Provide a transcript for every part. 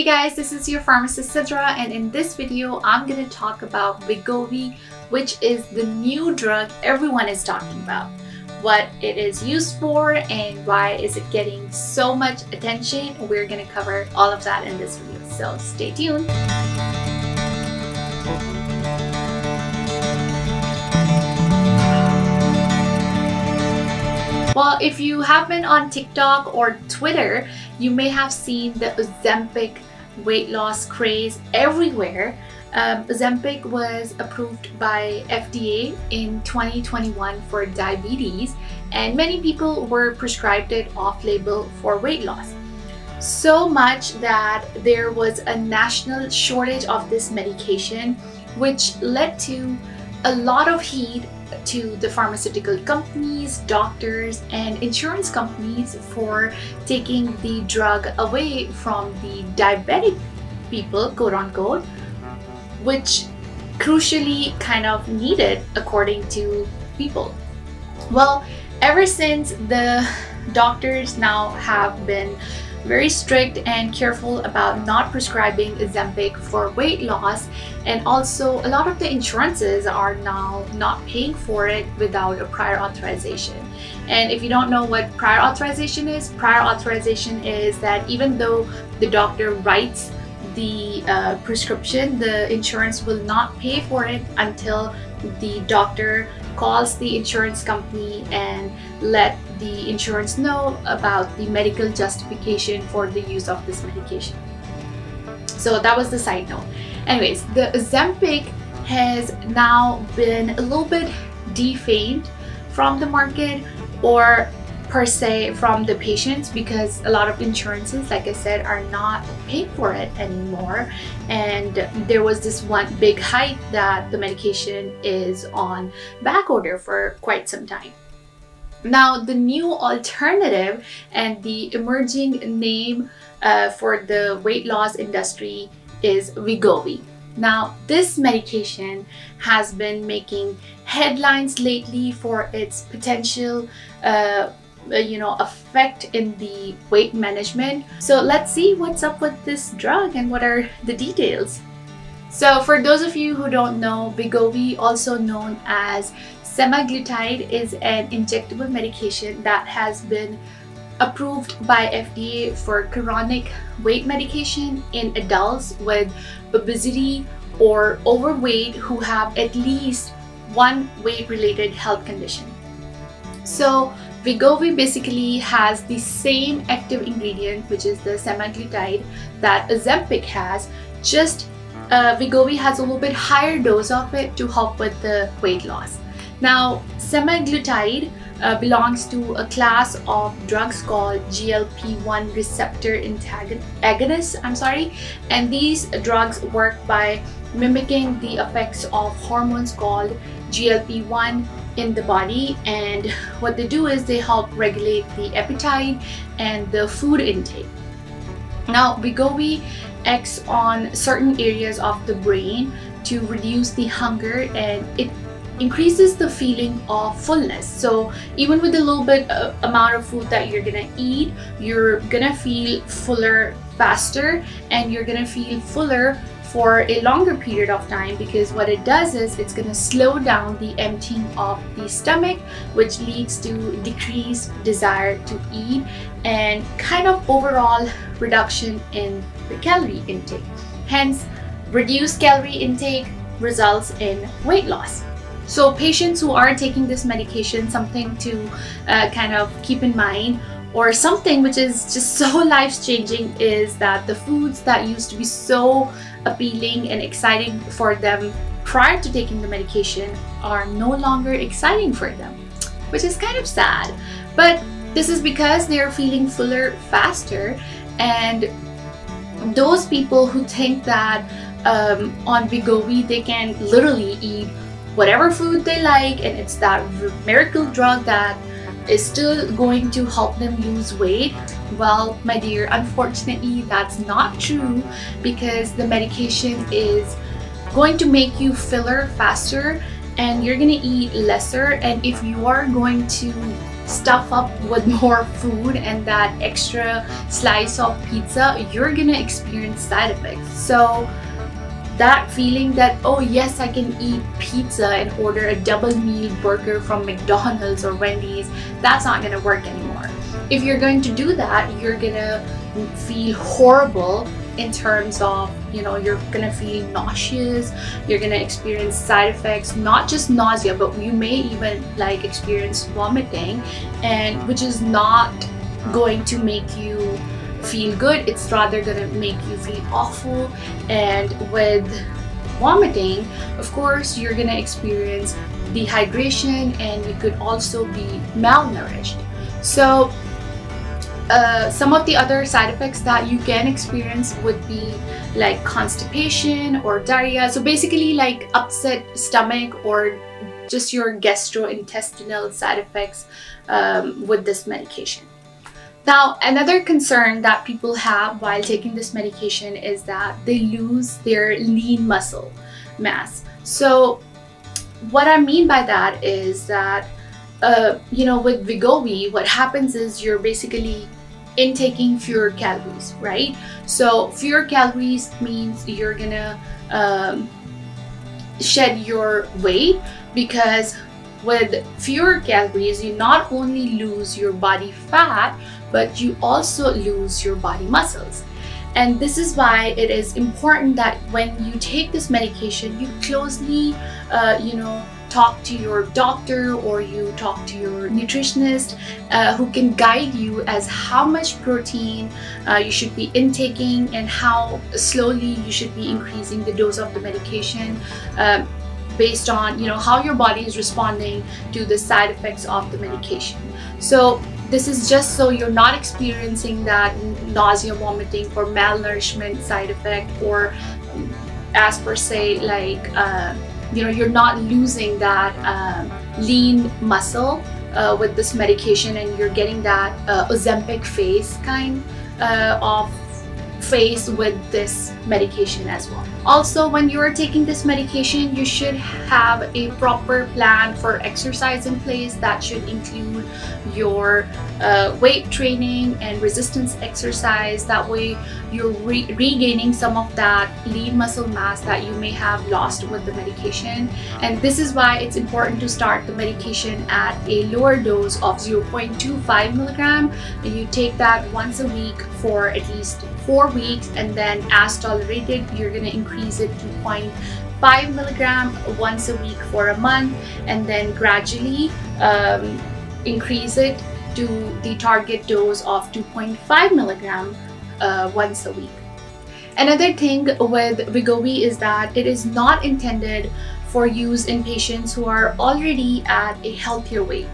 Hey guys, this is your pharmacist Sidra and in this video I'm going to talk about Wegovy which is the new drug everyone is talking about. What it is used for and why is it getting so much attention. We're going to cover all of that in this video, so stay tuned. Well, if you have been on TikTok or Twitter, you may have seen the Ozempic weight loss craze everywhere. Um, Ozempic was approved by FDA in 2021 for diabetes, and many people were prescribed it off-label for weight loss. So much that there was a national shortage of this medication, which led to a lot of heat to the pharmaceutical companies, doctors, and insurance companies for taking the drug away from the diabetic people, quote unquote, which crucially kind of needed according to people. Well, ever since the doctors now have been very strict and careful about not prescribing Ozempic for weight loss and also a lot of the insurances are now not paying for it without a prior authorization. And if you don't know what prior authorization is, prior authorization is that even though the doctor writes the uh, prescription, the insurance will not pay for it until the doctor calls the insurance company and let the insurance know about the medical justification for the use of this medication. So that was the side note. Anyways, the Ozempic has now been a little bit defamed from the market or per se from the patients because a lot of insurances like I said are not paying for it anymore and there was this one big hype that the medication is on back order for quite some time. Now the new alternative and the emerging name uh, for the weight loss industry is Wegovy. Now, this medication has been making headlines lately for its potential uh, uh, you know effect in the weight management so let's see what's up with this drug and what are the details so for those of you who don't know Wegovy also known as semaglutide is an injectable medication that has been approved by FDA for chronic weight medication in adults with obesity or overweight who have at least one weight related health condition. So Wegovy basically has the same active ingredient, which is the semaglutide that Ozempic has, just uh, Wegovy has a little bit higher dose of it to help with the weight loss. Now, semaglutide uh, belongs to a class of drugs called GLP-1 receptor agonists, I'm sorry, and these drugs work by mimicking the effects of hormones called GLP-1 in the body and what they do is they help regulate the appetite and the food intake. Now Wegovy acts on certain areas of the brain to reduce the hunger and it increases the feeling of fullness. So even with a little bit uh, amount of food that you're gonna eat, you're gonna feel fuller faster and you're gonna feel fuller for a longer period of time because what it does is it's going to slow down the emptying of the stomach which leads to decreased desire to eat and kind of overall reduction in the calorie intake. Hence, reduced calorie intake results in weight loss. So patients who are taking this medication, something to uh, kind of keep in mind or something which is just so life-changing is that the foods that used to be so appealing and exciting for them prior to taking the medication are no longer exciting for them, which is kind of sad. But this is because they're feeling fuller faster and those people who think that um, on Wegovy they can literally eat whatever food they like and it's that miracle drug that is still going to help them lose weight well, my dear, unfortunately, that's not true because the medication is going to make you filler faster and you're gonna eat lesser. And if you are going to stuff up with more food and that extra slice of pizza, you're gonna experience side effects. So that feeling that oh yes I can eat pizza and order a double meal burger from McDonald's or Wendy's that's not gonna work anymore if you're going to do that you're gonna feel horrible in terms of you know you're gonna feel nauseous you're gonna experience side effects not just nausea but you may even like experience vomiting and which is not going to make you feel good. It's rather gonna make you feel awful. And with vomiting of course you're gonna experience dehydration and you could also be malnourished. So uh, some of the other side effects that you can experience would be like constipation or diarrhea so basically like upset stomach or just your gastrointestinal side effects um, with this medication now, another concern that people have while taking this medication is that they lose their lean muscle mass. So, what I mean by that is that, uh, you know, with Wegovy, what happens is you're basically intaking fewer calories, right? So, fewer calories means you're gonna um, shed your weight because with fewer calories, you not only lose your body fat, but you also lose your body muscles. And this is why it is important that when you take this medication, you closely, uh, you know, talk to your doctor or you talk to your nutritionist uh, who can guide you as how much protein uh, you should be intaking and how slowly you should be increasing the dose of the medication uh, based on you know how your body is responding to the side effects of the medication. So this is just so you're not experiencing that nausea, vomiting, or malnourishment side effect, or as per se, like, uh, you know, you're not losing that um, lean muscle uh, with this medication and you're getting that uh, Ozempic face kind uh, of face with this medication as well. Also, when you're taking this medication, you should have a proper plan for exercise in place that should include your uh, weight training and resistance exercise. That way, you're re regaining some of that lean muscle mass that you may have lost with the medication. And this is why it's important to start the medication at a lower dose of 0.25 milligram. And you take that once a week for at least four weeks and then as tolerated you're going to increase it to 0.5 milligram once a week for a month and then gradually um, increase it to the target dose of 2.5 milligram uh, once a week. Another thing with Wegovy is that it is not intended for use in patients who are already at a healthier weight.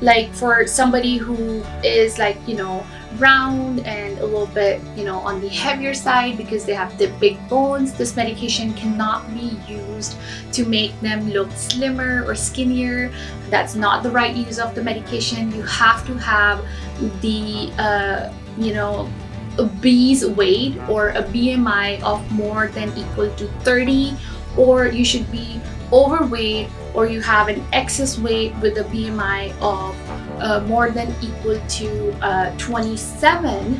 Like for somebody who is like, you know, round and a little bit, you know, on the heavier side because they have the big bones. This medication cannot be used to make them look slimmer or skinnier. That's not the right use of the medication. You have to have the, uh, you know, obese weight or a BMI of more than equal to 30 or you should be overweight or you have an excess weight with a BMI of uh, more than equal to uh, 27,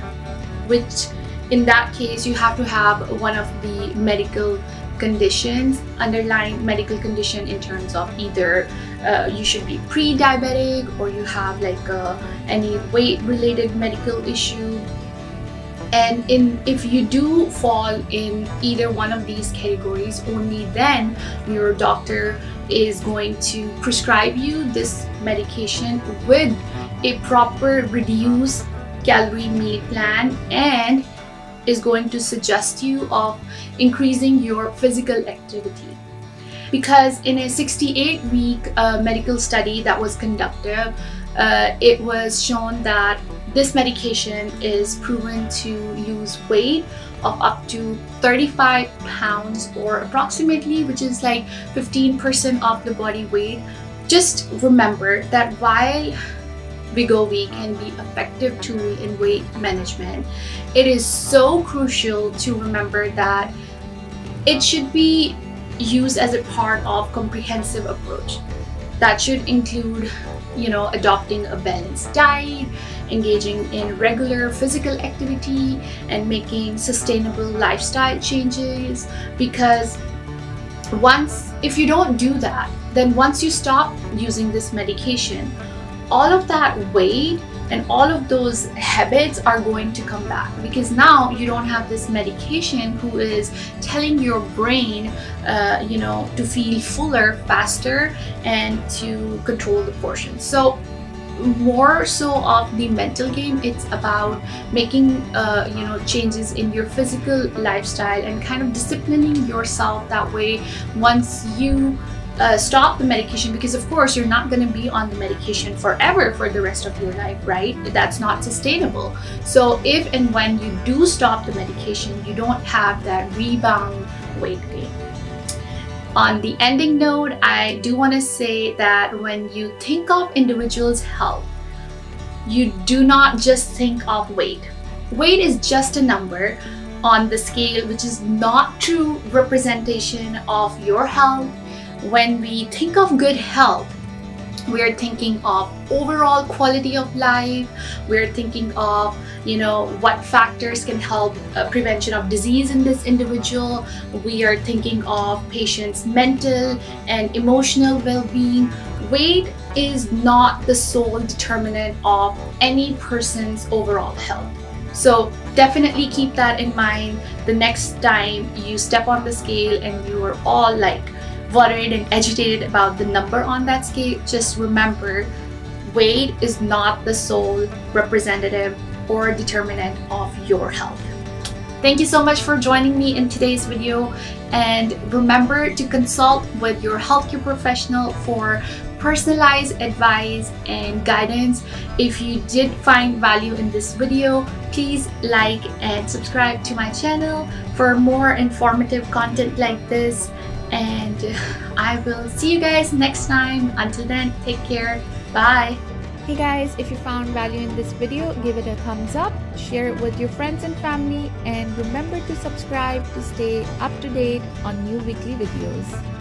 which in that case you have to have one of the medical conditions, underlying medical condition in terms of either uh, you should be pre-diabetic or you have like uh, any weight related medical issue and in if you do fall in either one of these categories only then your doctor is going to prescribe you this medication with a proper reduced calorie meal plan and is going to suggest you of increasing your physical activity. Because in a 68 week uh, medical study that was conducted uh, it was shown that this medication is proven to lose weight of up to 35 pounds or approximately which is like 15% of the body weight. Just remember that while Wegovy can be effective tool in weight management it is so crucial to remember that it should be used as a part of comprehensive approach. That should include, you know, adopting a balanced diet, engaging in regular physical activity, and making sustainable lifestyle changes. Because once, if you don't do that, then once you stop using this medication, all of that weight and all of those habits are going to come back because now you don't have this medication who is telling your brain uh, you know to feel fuller faster and to control the portion so more so of the mental game it's about making uh, you know changes in your physical lifestyle and kind of disciplining yourself that way once you uh, stop the medication because of course you're not going to be on the medication forever for the rest of your life right? That's not sustainable. So if and when you do stop the medication you don't have that rebound weight gain on the ending note i do want to say that when you think of individuals health you do not just think of weight. Weight is just a number on the scale which is not true representation of your health. When we think of good health, we're thinking of overall quality of life. We're thinking of you know what factors can help uh, prevention of disease in this individual. We are thinking of patients mental and emotional well-being. Weight is not the sole determinant of any person's overall health. So definitely keep that in mind the next time you step on the scale and you are all like worried and agitated about the number on that scale, just remember weight is not the sole representative or determinant of your health. Thank you so much for joining me in today's video and remember to consult with your healthcare professional for personalized advice and guidance. If you did find value in this video, please like and subscribe to my channel for more informative content like this and I will see you guys next time. Until then, take care. Bye. Hey guys, if you found value in this video, give it a thumbs up, share it with your friends and family, and remember to subscribe to stay up to date on new weekly videos.